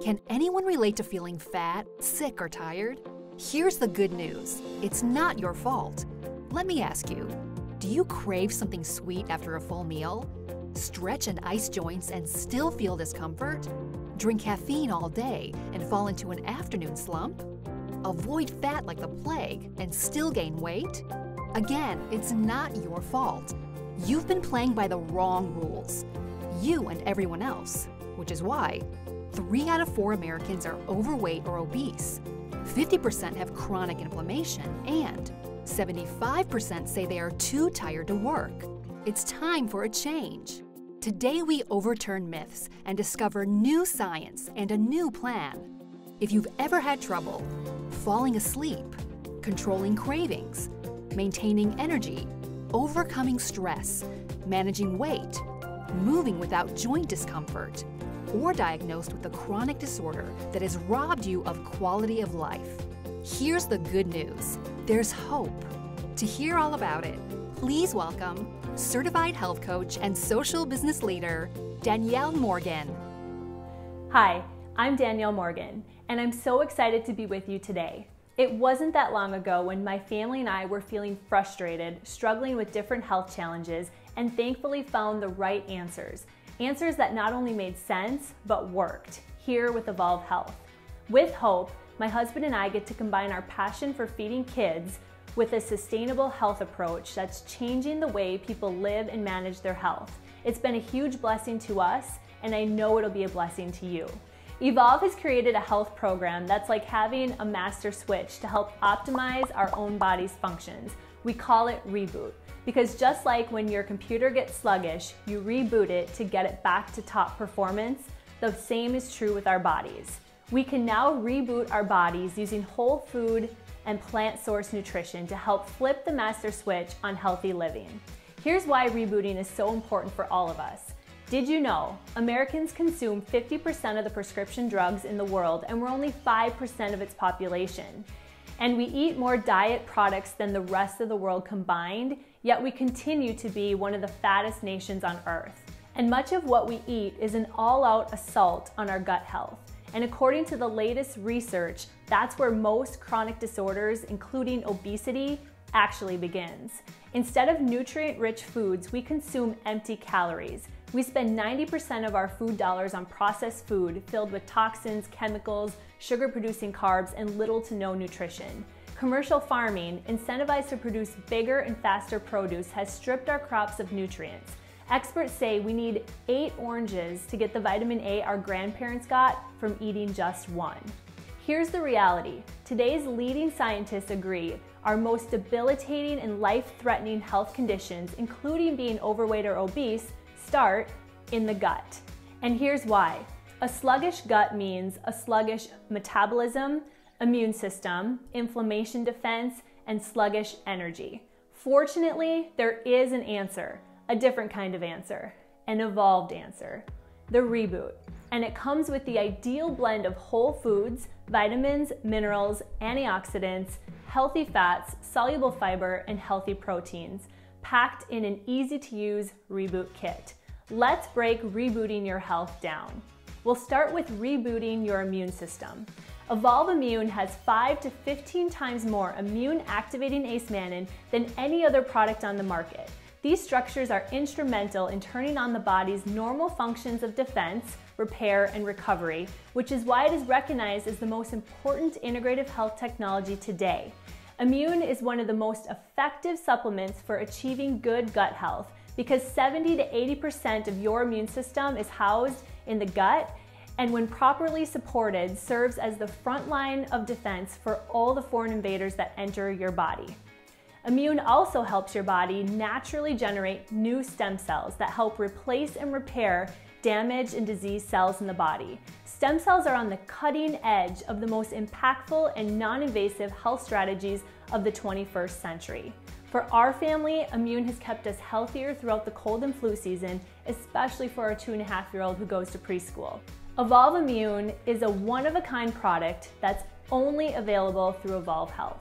Can anyone relate to feeling fat, sick, or tired? Here's the good news it's not your fault. Let me ask you do you crave something sweet after a full meal? Stretch and ice joints and still feel discomfort? Drink caffeine all day and fall into an afternoon slump? Avoid fat like the plague and still gain weight? Again, it's not your fault. You've been playing by the wrong rules. You and everyone else. Which is why three out of four Americans are overweight or obese. 50% have chronic inflammation, and 75% say they are too tired to work. It's time for a change. Today, we overturn myths and discover new science and a new plan. If you've ever had trouble falling asleep, controlling cravings, maintaining energy, overcoming stress, managing weight, moving without joint discomfort, or diagnosed with a chronic disorder that has robbed you of quality of life. Here's the good news there's hope. To hear all about it, please welcome certified health coach and social business leader, Danielle Morgan. Hi, I'm Danielle Morgan, and I'm so excited to be with you today. It wasn't that long ago when my family and I were feeling frustrated, struggling with different health challenges, and thankfully found the right answers Answers that not only made sense, but worked here with Evolve Health. With Hope, my husband and I get to combine our passion for feeding kids with a sustainable health approach that's changing the way people live and manage their health. It's been a huge blessing to us, and I know it'll be a blessing to you. Evolve has created a health program that's like having a master switch to help optimize our own body's functions. We call it Reboot. Because just like when your computer gets sluggish, you reboot it to get it back to top performance, the same is true with our bodies. We can now reboot our bodies using whole food and plant source nutrition to help flip the master switch on healthy living. Here's why rebooting is so important for all of us. Did you know Americans consume 50% of the prescription drugs in the world and we're only 5% of its population? And we eat more diet products than the rest of the world combined, Yet we continue to be one of the fattest nations on earth. And much of what we eat is an all out assault on our gut health. And according to the latest research, that's where most chronic disorders, including obesity, actually begins. Instead of nutrient rich foods, we consume empty calories. We spend 90% of our food dollars on processed food filled with toxins, chemicals, sugar producing carbs, and little to no nutrition. Commercial farming, incentivized to produce bigger and faster produce, has stripped our crops of nutrients. Experts say we need eight oranges to get the vitamin A our grandparents got from eating just one. Here's the reality today's leading scientists agree our most debilitating and life threatening health conditions, including being overweight or obese, start in the gut. And here's why a sluggish gut means a sluggish metabolism, immune system, inflammation defense, and sluggish energy. Fortunately, there is an answer, a different kind of answer, an evolved answer, the reboot. And it comes with the ideal blend of whole foods, vitamins, minerals, antioxidants, healthy fats, soluble fiber, and healthy proteins, packed in an easy to use reboot kit. Let's break rebooting your health down. We'll start with rebooting your immune system. Evolve Immune has 5 to 15 times more immune activating acemannan than any other product on the market. These structures are instrumental in turning on the body's normal functions of defense, repair, and recovery, which is why it is recognized as the most important integrative health technology today. Immune is one of the most effective supplements for achieving good gut health because 70 to 80% of your immune system is housed in the gut and when properly supported, serves as the front line of defense for all the foreign invaders that enter your body. Immune also helps your body naturally generate new stem cells that help replace and repair damaged and diseased cells in the body. Stem cells are on the cutting edge of the most impactful and non invasive health strategies of the 21st century. For our family, Immune has kept us healthier throughout the cold and flu season, especially for our two and a half year old who goes to preschool. Evolve Immune is a one of a kind product that's only available through Evolve Health.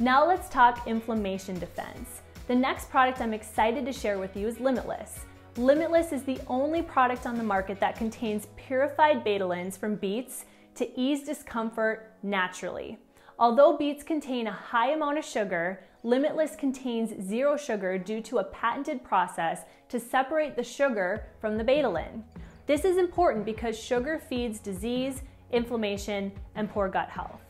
Now let's talk inflammation defense. The next product I'm excited to share with you is Limitless. Limitless is the only product on the market that contains purified betalains from beets to ease discomfort naturally. Although beets contain a high amount of sugar, Limitless contains zero sugar due to a patented process to separate the sugar from the betalain. This is important because sugar feeds disease, inflammation, and poor gut health.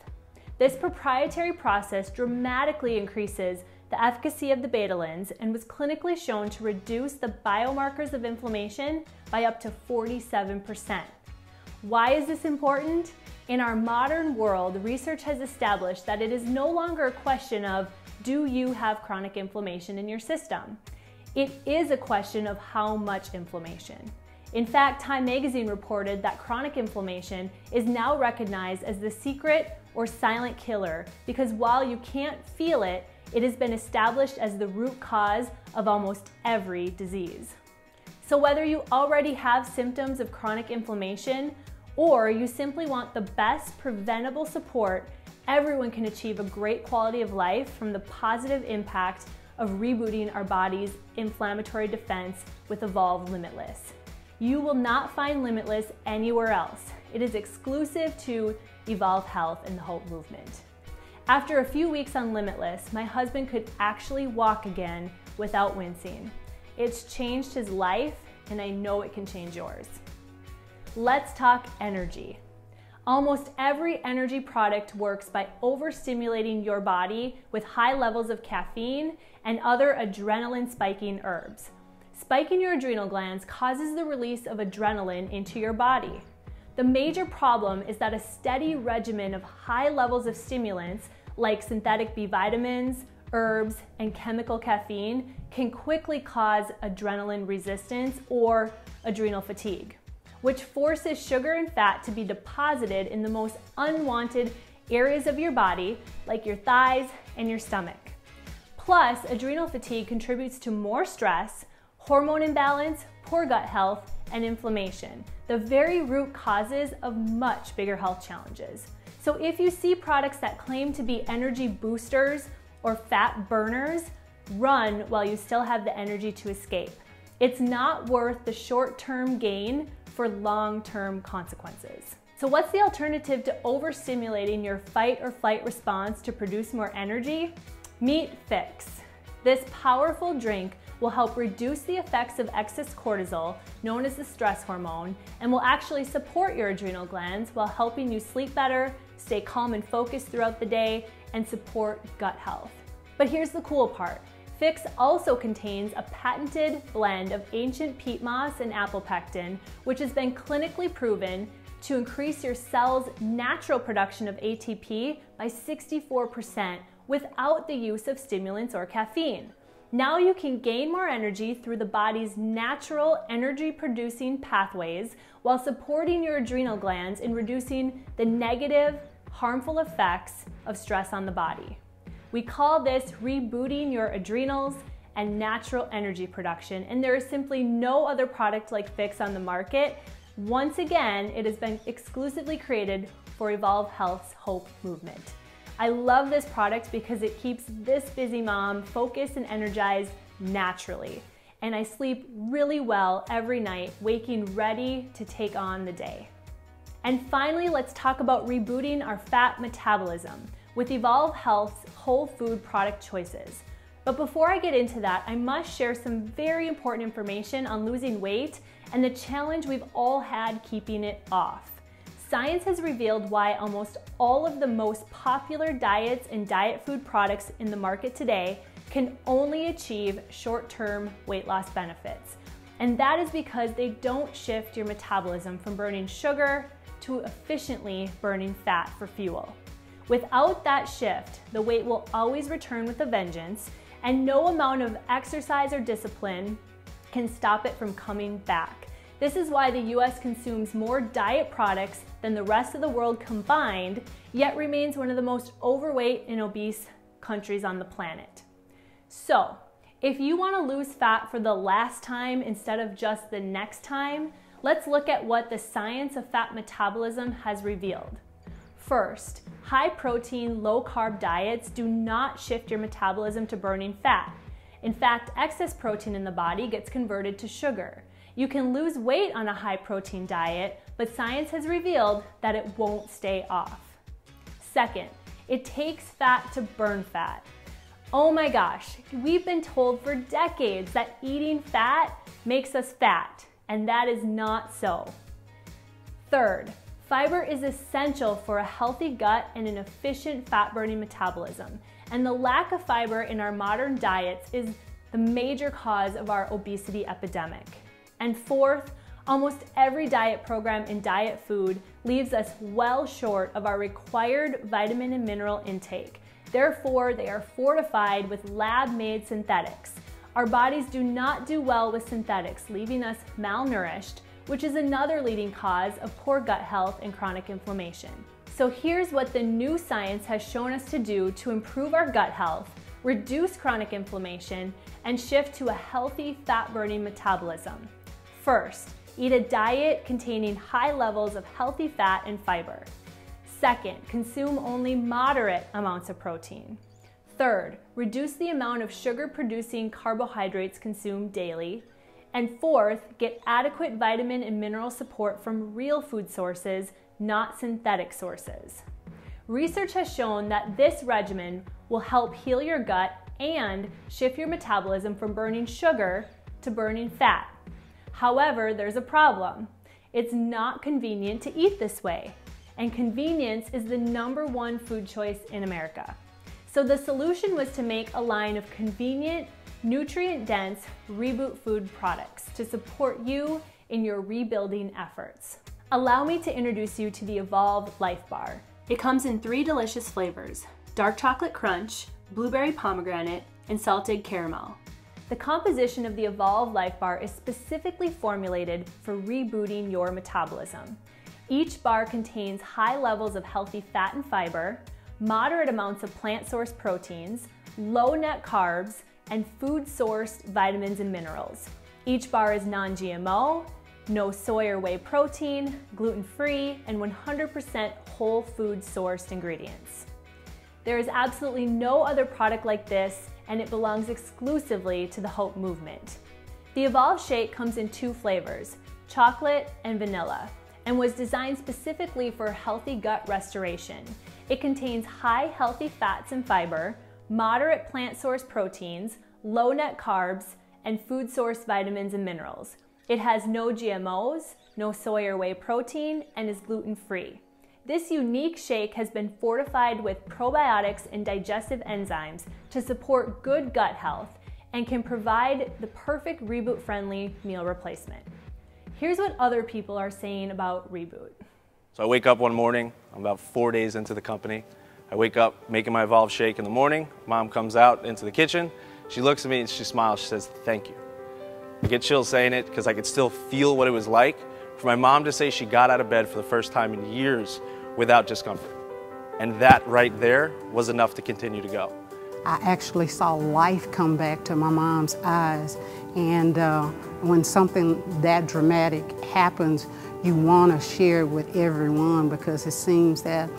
This proprietary process dramatically increases the efficacy of the betalains and was clinically shown to reduce the biomarkers of inflammation by up to 47%. Why is this important? In our modern world, research has established that it is no longer a question of do you have chronic inflammation in your system? It is a question of how much inflammation. In fact, Time magazine reported that chronic inflammation is now recognized as the secret or silent killer because while you can't feel it, it has been established as the root cause of almost every disease. So, whether you already have symptoms of chronic inflammation or you simply want the best preventable support, everyone can achieve a great quality of life from the positive impact of rebooting our body's inflammatory defense with Evolve Limitless. You will not find Limitless anywhere else. It is exclusive to Evolve Health and the Hope Movement. After a few weeks on Limitless, my husband could actually walk again without wincing. It's changed his life, and I know it can change yours. Let's talk energy. Almost every energy product works by overstimulating your body with high levels of caffeine and other adrenaline spiking herbs. Spiking your adrenal glands causes the release of adrenaline into your body. The major problem is that a steady regimen of high levels of stimulants, like synthetic B vitamins, herbs, and chemical caffeine, can quickly cause adrenaline resistance or adrenal fatigue, which forces sugar and fat to be deposited in the most unwanted areas of your body, like your thighs and your stomach. Plus, adrenal fatigue contributes to more stress, hormone imbalance, poor gut health, and inflammation, the very root causes of much bigger health challenges. So if you see products that claim to be energy boosters or fat burners, run while you still have the energy to escape. It's not worth the short term gain for long term consequences. So, what's the alternative to overstimulating your fight or flight response to produce more energy? Meet Fix. This powerful drink will help reduce the effects of excess cortisol, known as the stress hormone, and will actually support your adrenal glands while helping you sleep better, stay calm and focused throughout the day, and support gut health. But here's the cool part. Fix also contains a patented blend of ancient peat moss and apple pectin, which has been clinically proven to increase your cell's natural production of ATP by 64% without the use of stimulants or caffeine. Now you can gain more energy through the body's natural energy producing pathways while supporting your adrenal glands in reducing the negative, harmful effects of stress on the body. We call this rebooting your adrenals and natural energy production, and there is simply no other product like Fix on the market. Once again, it has been exclusively created for Evolve Health's Hope movement. I love this product because it keeps this busy mom focused and energized naturally. And I sleep really well every night, waking ready to take on the day. And finally, let's talk about rebooting our fat metabolism with Evolve Health's whole food product choices. But before I get into that, I must share some very important information on losing weight and the challenge we've all had keeping it off. Science has revealed why almost all of the most popular diets and diet food products in the market today can only achieve short term weight loss benefits. And that is because they don't shift your metabolism from burning sugar to efficiently burning fat for fuel. Without that shift, the weight will always return with a vengeance, and no amount of exercise or discipline can stop it from coming back. This is why the US consumes more diet products than the rest of the world combined, yet remains one of the most overweight and obese countries on the planet. So, if you want to lose fat for the last time instead of just the next time, let's look at what the science of fat metabolism has revealed. First, high protein, low carb diets do not shift your metabolism to burning fat. In fact, excess protein in the body gets converted to sugar. You can lose weight on a high protein diet, but science has revealed that it won't stay off. Second, it takes fat to burn fat. Oh my gosh, we've been told for decades that eating fat makes us fat, and that is not so. Third, fiber is essential for a healthy gut and an efficient fat burning metabolism, and the lack of fiber in our modern diets is the major cause of our obesity epidemic. And fourth, almost every diet program in diet food leaves us well short of our required vitamin and mineral intake. Therefore, they are fortified with lab made synthetics. Our bodies do not do well with synthetics, leaving us malnourished, which is another leading cause of poor gut health and chronic inflammation. So here's what the new science has shown us to do to improve our gut health, reduce chronic inflammation, and shift to a healthy fat burning metabolism. First, eat a diet containing high levels of healthy fat and fiber. Second, consume only moderate amounts of protein. Third, reduce the amount of sugar producing carbohydrates consumed daily. And fourth, get adequate vitamin and mineral support from real food sources, not synthetic sources. Research has shown that this regimen will help heal your gut and shift your metabolism from burning sugar to burning fat. However, there's a problem. It's not convenient to eat this way, and convenience is the number one food choice in America. So the solution was to make a line of convenient, nutrient-dense reboot food products to support you in your rebuilding efforts. Allow me to introduce you to the Evolve Life Bar. It comes in three delicious flavors, dark chocolate crunch, blueberry pomegranate, and salted caramel. The composition of the Evolve Life Bar is specifically formulated for rebooting your metabolism. Each bar contains high levels of healthy fat and fiber, moderate amounts of plant source proteins, low net carbs, and food-sourced vitamins and minerals. Each bar is non-GMO, no soy or whey protein, gluten-free, and 100% whole food sourced ingredients. There is absolutely no other product like this and it belongs exclusively to the Hope movement. The Evolve Shake comes in two flavors, chocolate and vanilla, and was designed specifically for healthy gut restoration. It contains high healthy fats and fiber, moderate plant source proteins, low net carbs, and food source vitamins and minerals. It has no GMOs, no soy or whey protein, and is gluten free. This unique shake has been fortified with probiotics and digestive enzymes to support good gut health and can provide the perfect reboot friendly meal replacement. Here's what other people are saying about Reboot. So I wake up one morning, I'm about four days into the company. I wake up making my Evolve shake in the morning. Mom comes out into the kitchen. She looks at me and she smiles. She says, Thank you. I get chills saying it because I could still feel what it was like for my mom to say she got out of bed for the first time in years without discomfort. And that right there was enough to continue to go. I actually saw life come back to my mom's eyes. And uh, when something that dramatic happens, you want to share it with everyone because it seems that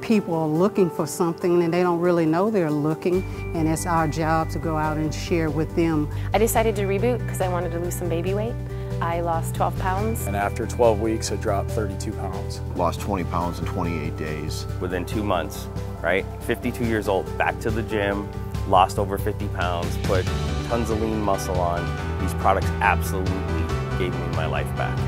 people are looking for something and they don't really know they're looking and it's our job to go out and share with them. I decided to reboot because I wanted to lose some baby weight. I lost 12 pounds. And after 12 weeks, I dropped 32 pounds. Lost 20 pounds in 28 days. Within two months, right? 52 years old, back to the gym, lost over 50 pounds, put tons of lean muscle on. These products absolutely gave me my life back.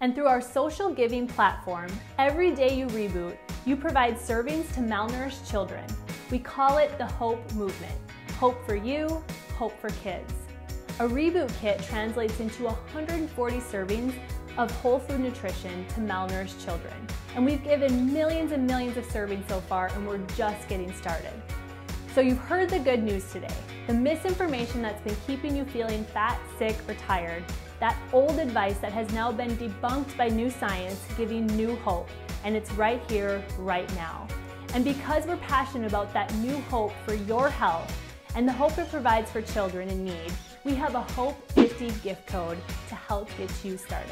And through our social giving platform, Every Day You Reboot, you provide servings to malnourished children. We call it the Hope Movement. Hope for you, hope for kids. A reboot kit translates into 140 servings of whole food nutrition to malnourished children. And we've given millions and millions of servings so far, and we're just getting started. So you've heard the good news today. The misinformation that's been keeping you feeling fat, sick, or tired, that old advice that has now been debunked by new science, giving new hope. And it's right here, right now. And because we're passionate about that new hope for your health, and the hope it provides for children in need, we have a Hope 50 gift code to help get you started.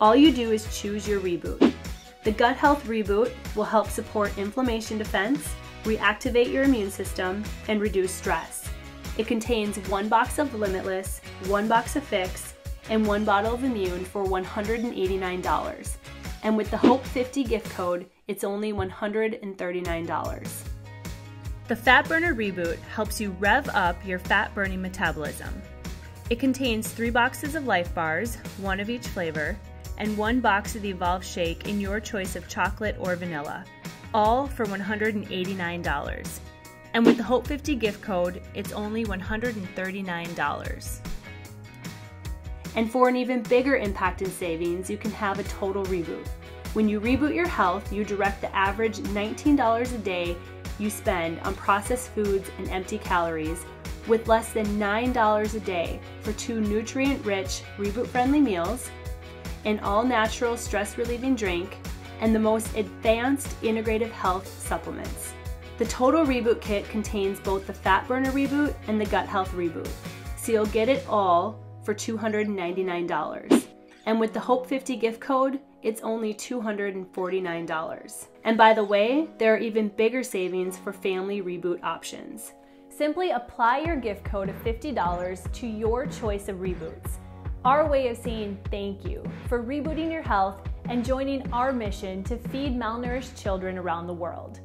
All you do is choose your reboot. The Gut Health Reboot will help support inflammation defense, reactivate your immune system, and reduce stress. It contains one box of Limitless, one box of Fix, and one bottle of Immune for $189. And with the Hope 50 gift code, it's only $139. The Fat Burner Reboot helps you rev up your fat burning metabolism. It contains three boxes of Life Bars, one of each flavor, and one box of the Evolve Shake in your choice of chocolate or vanilla, all for $189. And with the Hope 50 gift code, it's only $139. And for an even bigger impact in savings, you can have a total reboot. When you reboot your health, you direct the average $19 a day you spend on processed foods and empty calories with less than $9 a day for two nutrient rich, reboot friendly meals, an all natural stress relieving drink, and the most advanced integrative health supplements. The Total Reboot Kit contains both the Fat Burner Reboot and the Gut Health Reboot, so you'll get it all for $299. And with the Hope 50 gift code, it's only $249. And by the way, there are even bigger savings for family reboot options. Simply apply your gift code of $50 to your choice of reboots. Our way of saying thank you for rebooting your health and joining our mission to feed malnourished children around the world.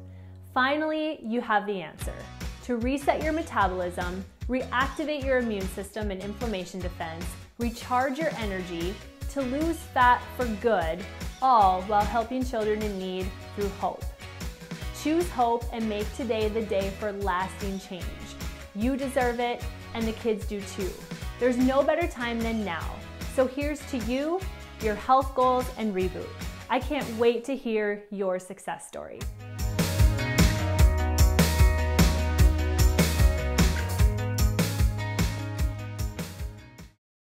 Finally, you have the answer. To reset your metabolism, reactivate your immune system and inflammation defense, recharge your energy, to lose fat for good, all while helping children in need through hope. Choose hope and make today the day for lasting change. You deserve it, and the kids do too. There's no better time than now. So here's to you, your health goals, and reboot. I can't wait to hear your success story.